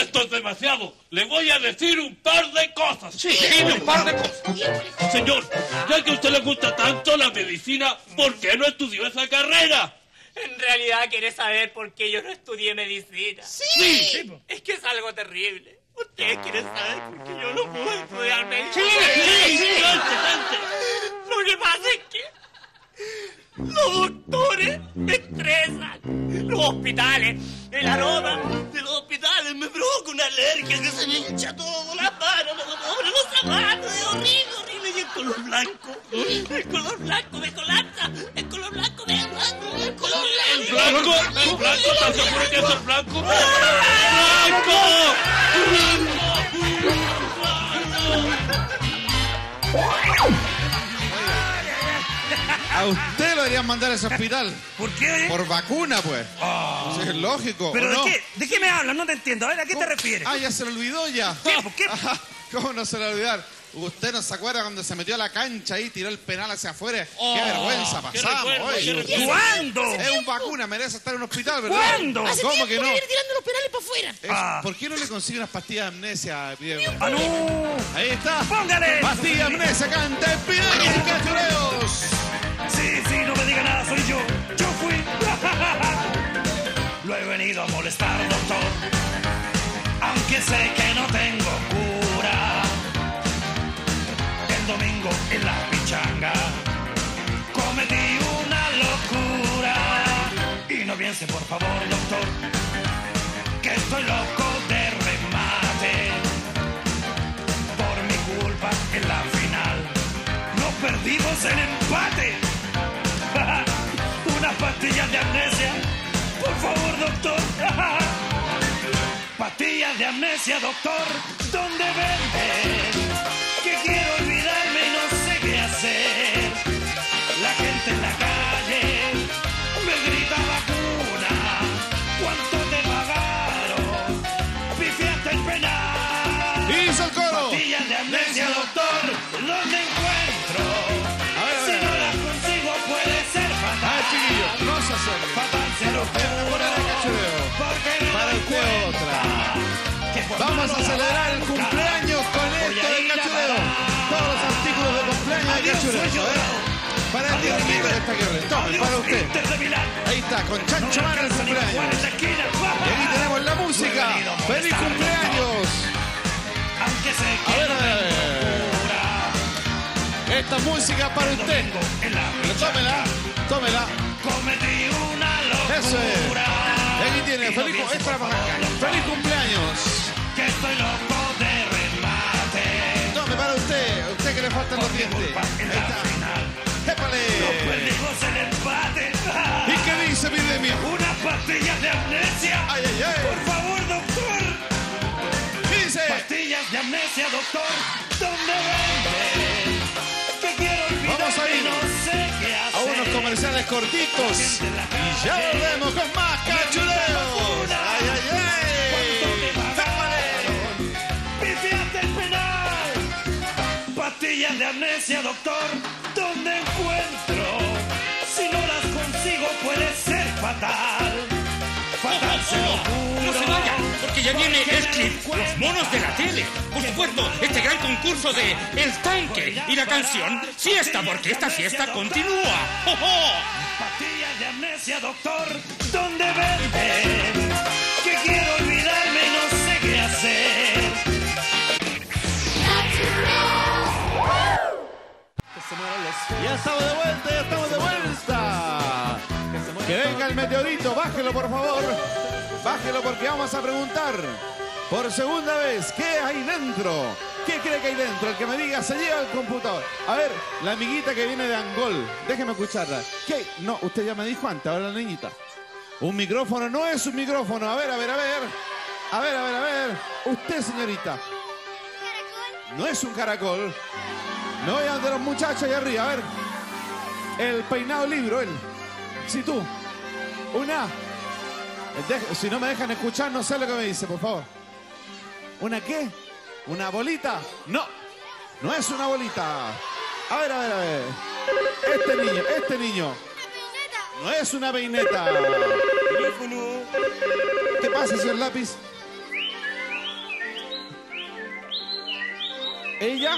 Esto es demasiado. Le voy a decir un par de cosas. Sí, dime un par de cosas. Señor, ya que a usted le gusta tanto la medicina, ¿por qué no estudió esa carrera? En realidad quiere saber por qué yo no estudié medicina. Sí. Es que es algo terrible. Ustedes quieren saber por qué yo no puedo estudiar medicina. Lo que pasa es que los doctores me estresan. Los hospitales, el aroma de los hospitales me provoca una alergia que se me hincha todo, las manos, los los zapatos, es horrible, horrible. Y el color blanco, el color blanco me colapsa, el color blanco me el color ¿El blanco. blanco? ¿El blanco? ¿Estás seguro que es el blanco? ¡Blanco! A usted lo deberían mandar a ese hospital. ¿Por qué? Por vacuna, pues. Sí, es lógico. ¿Pero ¿o de no? qué? ¿De qué me hablas? No te entiendo. A ver, ¿a qué te refieres? Ah, ya se lo olvidó ya. ¿Qué? ¿Por qué? Ajá, ¿Cómo no se lo olvidar? Usted no se acuerda cuando se metió a la cancha y tiró el penal hacia afuera. Oh, qué vergüenza qué pasamos. qué recuerdo. ¿Cuándo? Es un vacuna, merece estar en un hospital, ¿verdad? ¿Cuándo? Hace ¿Cómo que no? viene tirando los penales para afuera. Es- Ah. ¿Por qué no le consigue unas pastillas de amnesia, Diego? ¡Ah, no! Ahí está. ¡Póngale! Pastilla de amnesia, canta epidemias y cachureos. Sí, sí, no me diga nada, soy yo. Yo fui. Lo he venido a molestar, doctor. Aunque sé que no tengo. El domingo en la pichanga cometí una locura. Y no piense, por favor, doctor, que estoy loco de remate. Por mi culpa en la final no perdimos el empate. Una pastilla de amnesia, por favor, doctor. Pastillas de amnesia, doctor, ¿dónde venden? Cachureo. Para usted otra. Vamos a celebrar el cumpleaños con esto del cachureo. Todos los artículos de cumpleaños de cachureo. ver. Para el River. de esta guerra. Tome, para usted. Ahí está, con Chancho Mano el cumpleaños. Y aquí tenemos la música. ¡Feliz cumpleaños! A ver, a ver. Esta música para usted. Pero tómela, tómela. Aquí tiene, no feliz, favor, acá. feliz cumpleaños. Que estoy loco de remate. Tome para usted, usted que le faltan los dientes. Ahí está. ¡Épale! Perdimos el empate. ¿Y qué dice epidemia? Una pastilla de amnesia. ¡Ay, ay, ay! Por favor, doctor. ¿Qué dice? Pastillas de amnesia, doctor. ¿Dónde venden? Comerciales cortitos. Y ya volvemos con más cachureos. ¡Ay, ay, ay! ¡Pifiaste el penal! Pastillas de amnesia, doctor, ¿dónde encuentro? Si no las consigo puede ser fatal. Fatal se lo juro. Porque ya viene el clip, los monos de la tele. Por supuesto, este gran concurso de El Tanque y la canción Fiesta, porque esta fiesta continúa. ¡Jo, jo! Pastillas de amnesia, doctor, ¿dónde venden? Que quiero olvidarme y no sé qué hacer. Ya estamos de vuelta, ya estamos de vuelta. Que venga el meteorito, bájelo por favor. Bájelo porque vamos a preguntar por segunda vez qué hay dentro. ¿Qué cree que hay dentro? El que me diga se lleva el computador. A ver, la amiguita que viene de Angol, déjeme escucharla. ¿Qué? No, usted ya me dijo antes, ahora la niñita. Un micrófono no es un micrófono. A ver, a ver, a ver. A ver, a ver, a ver. Usted, señorita. No es un caracol. No vayan de los muchachos ahí arriba, a ver. El peinado libro, él. Sí, tú. Una. Deja- si no me dejan escuchar, no sé lo que me dice, por favor. ¿Una qué? ¿Una bolita? No. No es una bolita. A ver, a ver, a ver. Este niño, este niño. No es una peineta. ¿Qué pasa, señor lápiz? ¿Ella?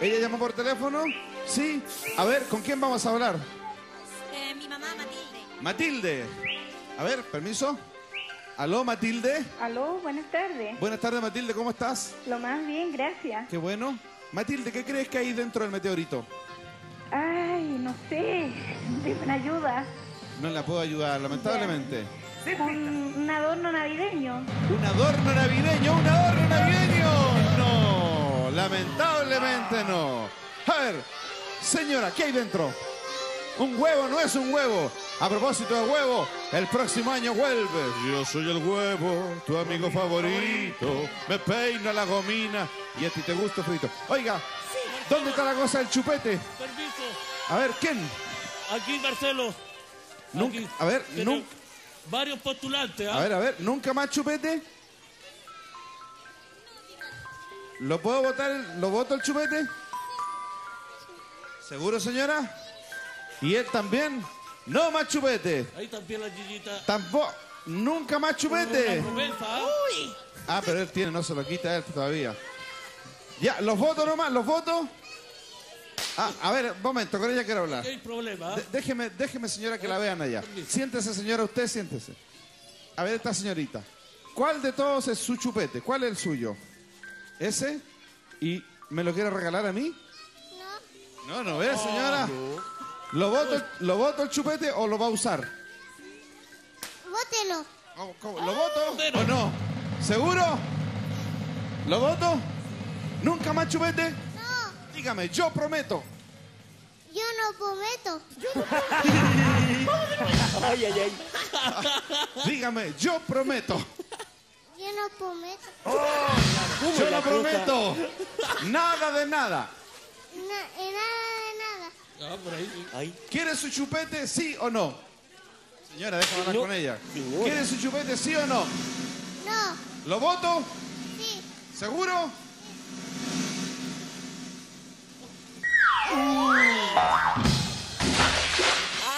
¿Ella llamó por teléfono? Sí. A ver, ¿con quién vamos a hablar? Eh, mi mamá Matilde. Matilde. A ver, permiso. Aló, Matilde. Aló, buenas tardes. Buenas tardes, Matilde, ¿cómo estás? Lo más bien, gracias. Qué bueno. Matilde, ¿qué crees que hay dentro del meteorito? Ay, no sé. Dime una ayuda. No la puedo ayudar, lamentablemente. Un, un adorno navideño. ¿Un adorno navideño? ¿Un adorno navideño? No, lamentablemente no. A ver, señora, ¿qué hay dentro? Un huevo no es un huevo. A propósito de huevo, el próximo año vuelve. Yo soy el huevo, tu amigo favorito. Me peino la gomina y a ti te gusta frito. Oiga, ¿dónde está la cosa del chupete? Permiso. A ver, ¿quién? Aquí, Marcelo. Nunca, Aquí. a ver, nunca, Varios postulantes, ¿ah? a ver, a ver, ¿nunca más chupete? ¿Lo puedo votar? ¿Lo voto el chupete? ¿Seguro, señora? ¿Y él también? No más chupete. Ahí también la Gillita. Tampoco. Nunca más chupete. Una promesa, ¿ah? Ah, pero él tiene, no se lo quita él todavía. Ya, los votos nomás, los votos. Ah, a ver, un momento, con ella quiero hablar. ¿Qué hay problema? ah? De- déjeme, déjeme, señora, que la vean allá. Siéntese, señora, usted siéntese. A ver, esta señorita. ¿Cuál de todos es su chupete? ¿Cuál es el suyo? ¿Ese? ¿Y me lo quiere regalar a mí? No. No, no, ve, señora. ¿Lo voto, ¿Lo voto el chupete o lo va a usar? Bótelo. ¿Lo voto o no? ¿Seguro? ¿Lo voto? ¿Nunca más chupete? No, Dígame, yo prometo. yo no prometo. Ay, ay, ay. Dígame, yo prometo. Yo no prometo. ¿Cómo Yo lo prometo. Nada de nada. Na- eh, nada de Ah, por ahí. sí. Ay, ¿Quiere su chupete, sí o no? Señora, déjame hablar No, con ella. ¿Quiere su chupete, sí o no? No, ¿Lo voto? sí. ¿Seguro?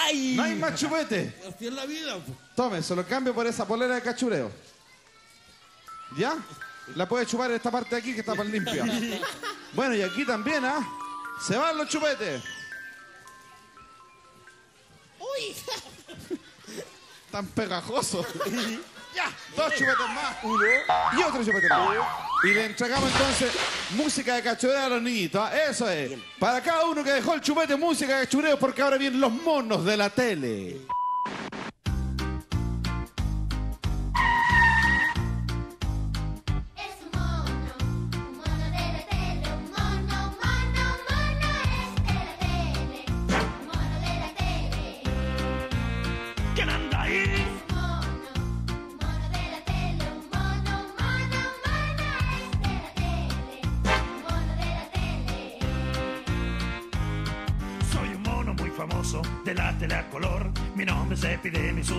ay. No hay más chupete. Así es la vida. Tome, se lo cambio por esa polera de cachureo. ¿Ya? La puede chupar en esta parte de aquí que está para limpia. Bueno, y aquí también, ¿ah? Se van los chupetes. Uy. Tan pegajosos. ya, dos chupetes más. Uno. Y otro chupete más. Y le entregamos entonces música de cachureo a los niñitos. ¿ah? Eso es. Para cada uno que dejó el chupete, música de cachureo, porque ahora vienen los monos de la tele.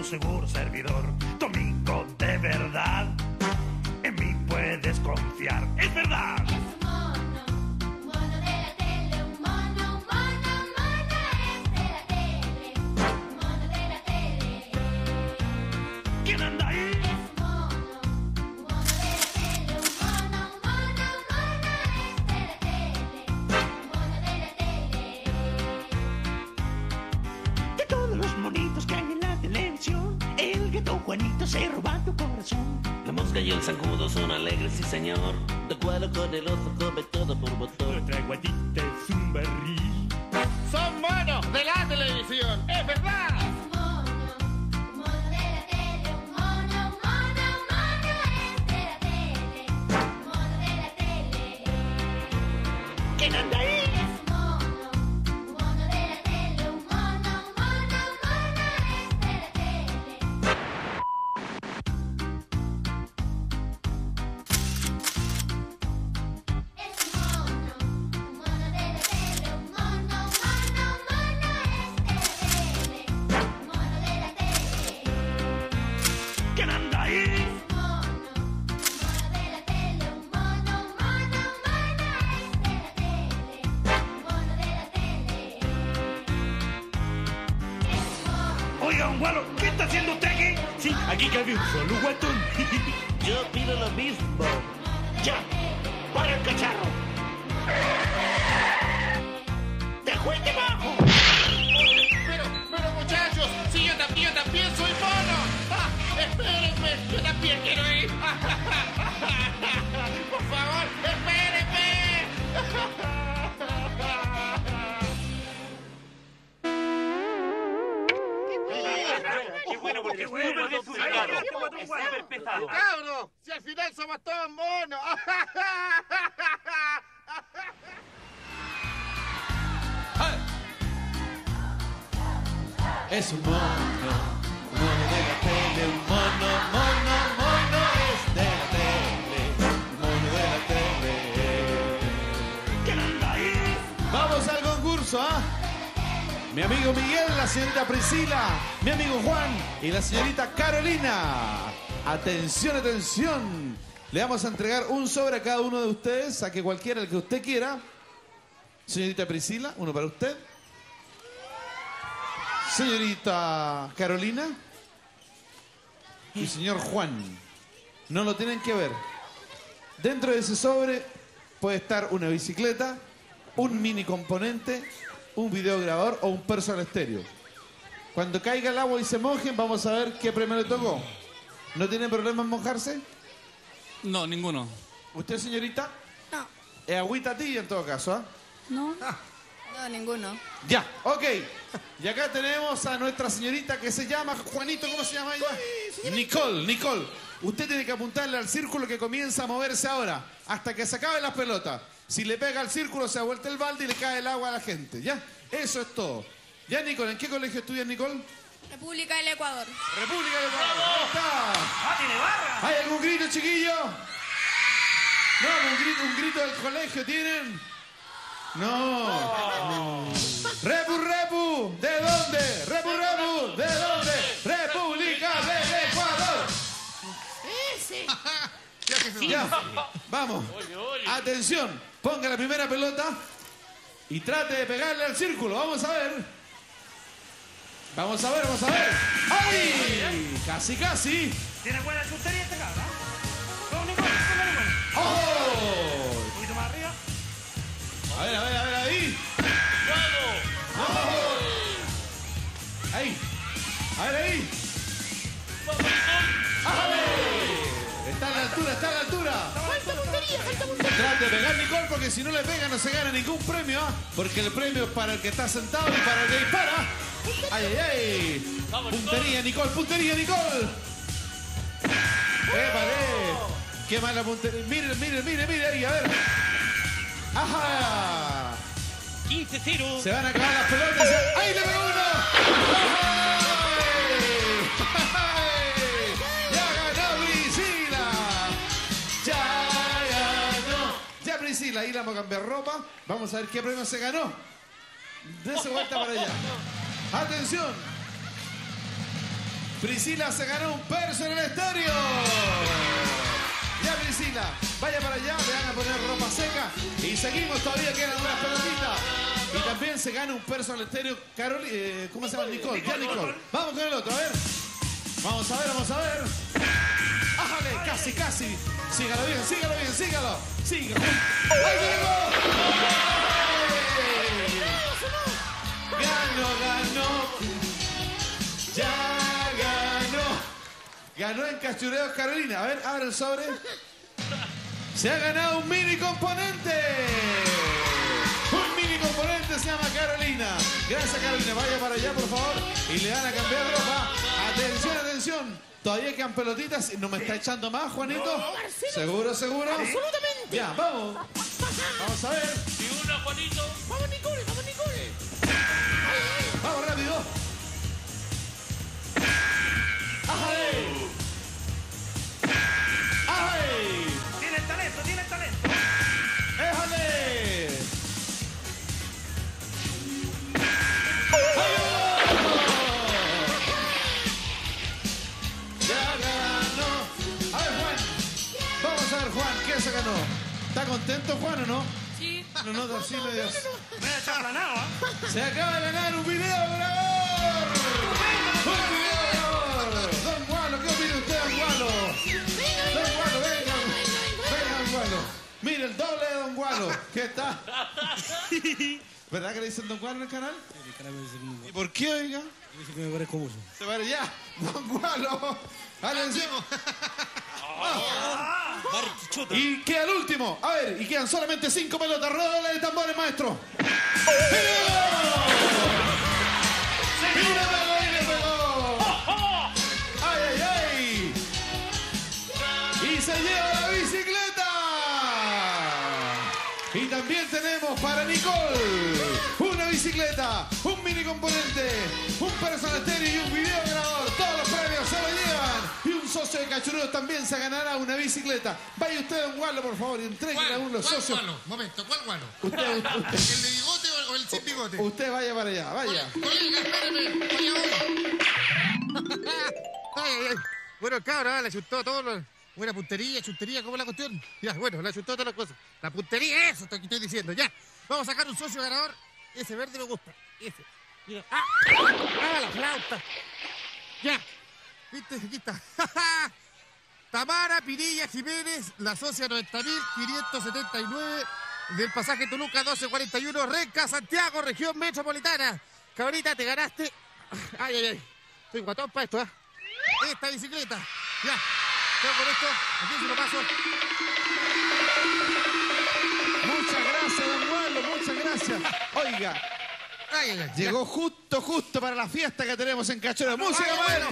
Seguro servidor. Y la señorita Carolina. Atención, atención. Le vamos a entregar un sobre a cada uno de ustedes, a que cualquiera el que usted quiera. Señorita Priscila, uno para usted. Señorita Carolina y señor Juan. No lo tienen que ver. Dentro de ese sobre puede estar una bicicleta, un mini componente, un videograbador o un personal estéreo. Cuando caiga el agua y se mojen, vamos a ver qué premio le tocó. ¿No tiene problema en mojarse? No, ninguno. ¿Usted, señorita? No. Es agüita tibia en todo caso, ¿ah? No. No, ninguno. Ya, ok. Y acá tenemos a nuestra señorita que se llama Juanito, ¿cómo se llama ella? Nicole, Nicole. Usted tiene que apuntarle al círculo que comienza a moverse ahora, hasta que se acaben las pelotas. Si le pega al círculo, se ha vuelto el balde y le cae el agua a la gente, ¿ya? Eso es todo. Ya, Nicole, ¿en qué colegio estudias, Nicole? República del Ecuador. República del Ecuador. Está. ¡Ah, tiene barra! ¿Hay algún grito, chiquillo? No, un grito, un grito del colegio, ¿tienen? No. Repu, repu, ¿de dónde? Repu, repu, ¿de dónde? República del Ecuador. Ese. Ya, vamos. Atención, ponga la primera pelota y trate de pegarle al círculo. Vamos a ver. Vamos a ver, vamos a ver. ¡Ay! Casi, casi. ¿Tiene buena chutería este? Vamos, Nicolás, póngale buena. ¡Oh! Un poquito más arriba. A ver, a ver, a ver, ahí. ¡Vamos! Ahí. A ver, ahí. Trate de pegar Nicole porque si no le pega no se gana ningún premio, ¿ah? Porque el premio es para el que está sentado y para el que dispara. ¡Ay, ay, ay! Puntería, Nicole, puntería, Nicole. ¡Épale! ¡Qué mala puntería! Miren, miren, miren, miren ahí, a ver. ¡Ajá! 15-0. Se van a acabar las pelotas. ¡Ahí le pegó uno! ¡Ay! La vamos a cambiar ropa. Vamos a ver qué premio se ganó. Dese vuelta para allá. Atención. Priscila se ganó un perso en el estéreo. Ya, Priscila, vaya para allá, le van a poner ropa seca. Y seguimos, todavía quedan unas pelotitas. Y también se gana un perso en el estéreo. Carol, eh, ¿cómo se llama? Nicole. Ya, Nicole. Vamos con el otro, a ver. Vamos a ver, vamos a ver. Casi, casi. Sígalo bien, sígalo bien, sígalo. Sígalo. ¡Ahí llegó! Ganó, ganó. Ya ganó. Ganó en Cachureos Carolina. A ver, abre el sobre. Se ha ganado un mini componente. Un mini componente se llama Carolina. Gracias Carolina. Vaya para allá, por favor. Y le van a cambiar ropa. Atención, atención. Todavía quedan pelotitas. ¿No me está echando más, Juanito? No, Marcelo. ¿Seguro, seguro? Absolutamente. Ya, vamos. Vamos a ver. Y una, Juanito. Vamos, Nicole, vamos, Nicole. ¿Está contento, Juan, o no? Sí. No, no, así medio. Me ha chaplanado, ¿ah? Se acaba de ganar un video grabador. Un video. Don Gualo, ¿qué opina usted, Don Gualo? Don Gualo, venga. Venga, Don Gualo. Mire, el doble de Don Gualo. ¿Qué tal? ¿Verdad que le dicen Don Gualo en el canal? ¿Y por qué, oiga? Dice que me parezco mucho. Se va ya. Don Gualo. Atención. Y queda el último. A ver, y quedan solamente cinco pelotas. Ródale de tambores, maestro. ¡Y se lleva la bicicleta! Y también tenemos para Nicole una bicicleta, un mini componente, un personal estéreo y un video grabador. Todos socio de cachureos también se ganará una bicicleta. Vaya usted a un gualo, por favor, y entregue a uno de los ¿Cuál socios. guano? Momento, ¿cuál guano? Usted, usted, ¿El de bigote o el sin bigote? usted vaya para allá, vaya. Colega, vaya uno. Ay, ay, ay. Bueno, ah, le chutó todo. Lo... Buena puntería, chuntería, ¿cómo es la cuestión? Ya, bueno, le chutó todas las cosas. La puntería, eso estoy, estoy diciendo, ya. Vamos a sacar un socio ganador. Ese verde me gusta. Ese. Mira. ¡Ah! ¡Ah, la flauta! Ya. ¿Viste? Aquí está. Tamara Pirilla Jiménez, la socia 90.579 del pasaje Toluca 1241, Renca, Santiago, región metropolitana. Cabrita, te ganaste. Ay, ay, ay. Estoy guatón para esto, ¿eh? Esta bicicleta. Ya. Con esto. Aquí se lo paso. Muchas gracias, don Gualo, muchas gracias. Oiga, Ay, ay, ay. llegó justo, justo para la fiesta que tenemos en Cachorro. ¡Música, Ay, bueno.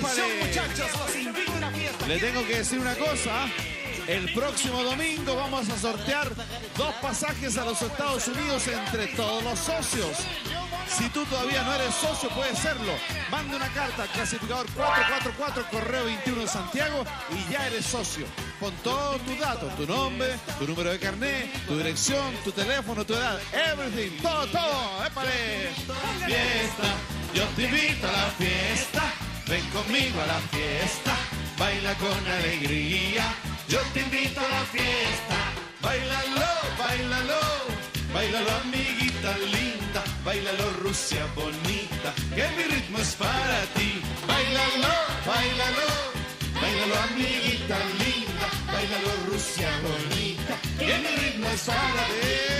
maestro! Atención, muchachos, los invito a una fiesta. Le tengo que decir una cosa. El próximo domingo vamos a sortear dos pasajes a los Estados Unidos entre todos los socios. Si tú todavía no eres socio, puedes serlo. Manda una carta al clasificador 444 Correo 21 Santiago y ya eres socio. Con todos tus datos, tu nombre, tu número de carnet, tu dirección, tu teléfono, tu edad, everything, todo, todo. ¡Épale! Fiesta, yo te invito a la fiesta. Ven conmigo a la fiesta. Baila con alegría. Yo te invito a la fiesta. Bailalo, bailalo. Bailalo, amiguita linda. Bailalo, Rusia bonita. Que mi ritmo es para ti. Bailalo, bailalo. Bailalo, amiguita linda. Bailalo, Rusia bonita. Que mi ritmo es para ti.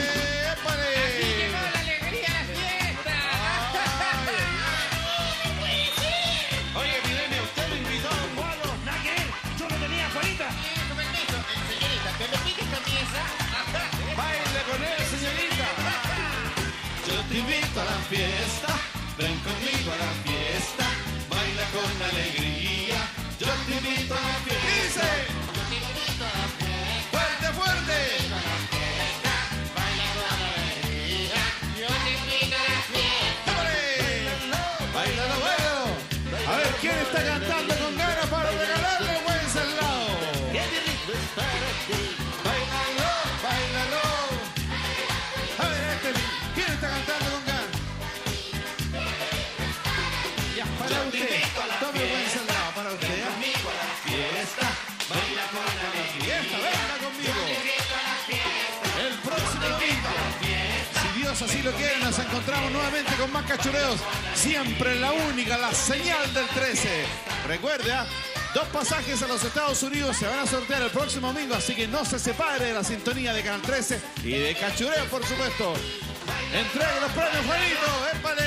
Fiesta, ven conmigo a la fiesta, baila con alegría. Yo te invito a la fiesta. Lo quiere, nos encontramos nuevamente con más cachureos. Siempre la única, la señal del 13. Recuerde, ¿ah? Dos pasajes a los Estados Unidos se van a sortear el próximo domingo, así que no se separe de la sintonía de Canal 13 y de Cachureo, por supuesto. Entregue los premios, Juanito. ¡Épale!